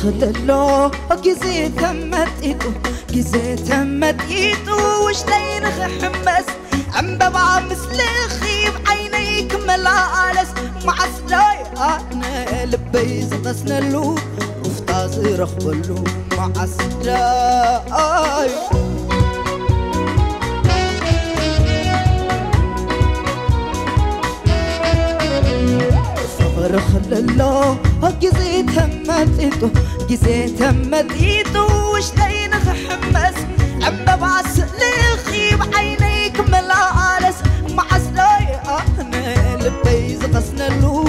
ተኸተሎ ግዜ ተመጢጡ ግዜ ተመጢጡ ውሽጠይ ንኽሕመስ ዕምበባ ምስልኺ ብዓይነይ ክመላለስ መዓስዳይ ኣነ ልበይ ዝቐስነሉ ሩፍታ ዝረኽበሉ መዓስዳይ ፍቕሪ ክለ كله جزيت همتيتو جزيت همتيتو وش داين خحمس عم بعس لخي بعينيك ملالس معز لاي أحنا لبيز غسنلو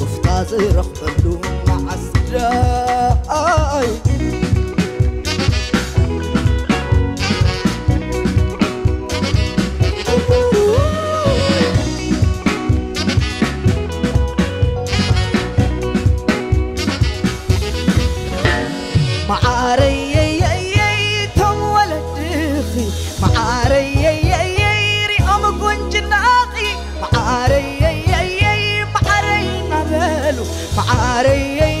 رفتازي رخبلو معاري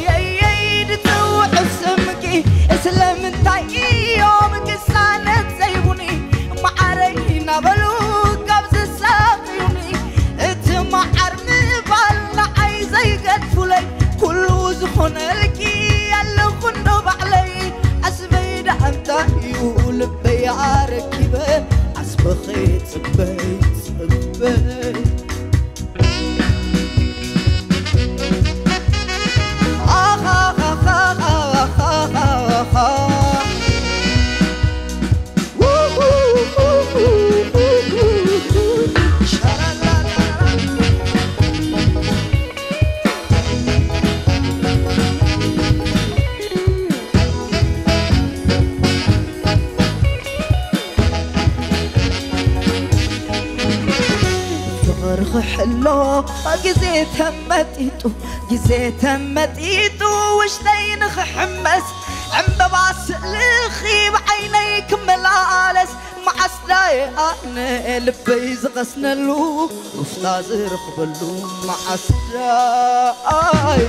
حلو جزي تمتيتو جزي تمتيتو وش لينخ حمس عم بباس لخي بعينيك ملالس مع سلاي أنا البيز غسنا له وفتازر قبلو مع سلاي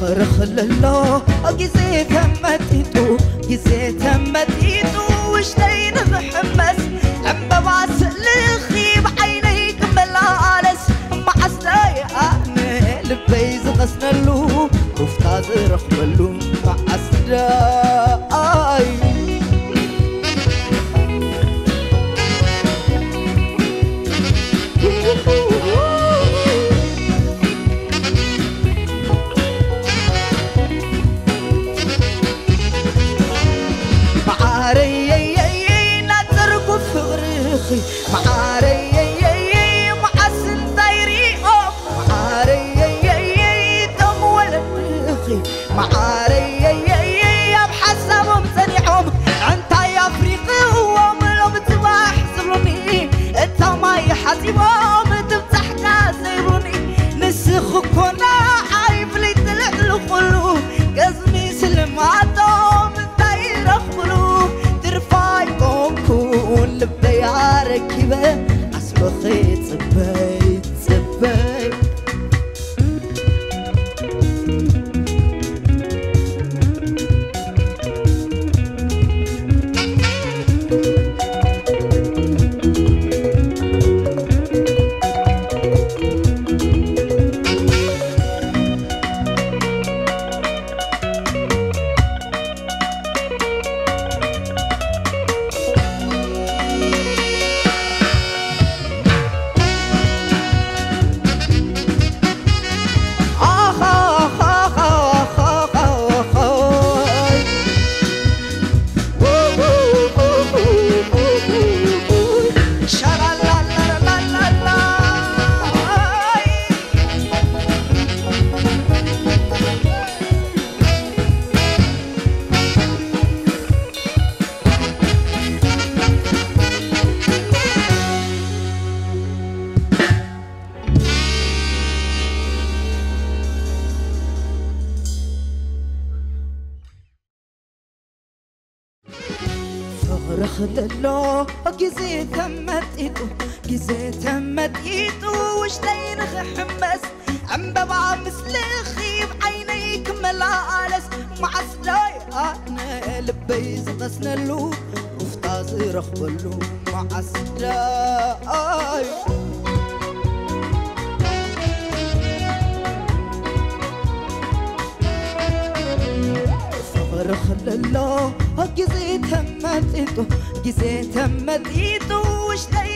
فرخ لله أجزي تمتيتو herkese ben. my eyes. ديارك يبا عصبخي تصبي تصبي ክደሎ ግዜ ተመጢጡ ግዜ ተመጢጡ ውሽጠይ ንኽሕመስ ዕምበባ ምስሊ ኺብ ዓይነይ ክመላለስ መዓስዳይ ኣነ ልበይ ዝቐስነሉ ውፍታ ዝረኽበሉ መዓስዳይ ፍቕሪ ክለሎ ግዜ ተመ مدقيته جزيت مدقيته وش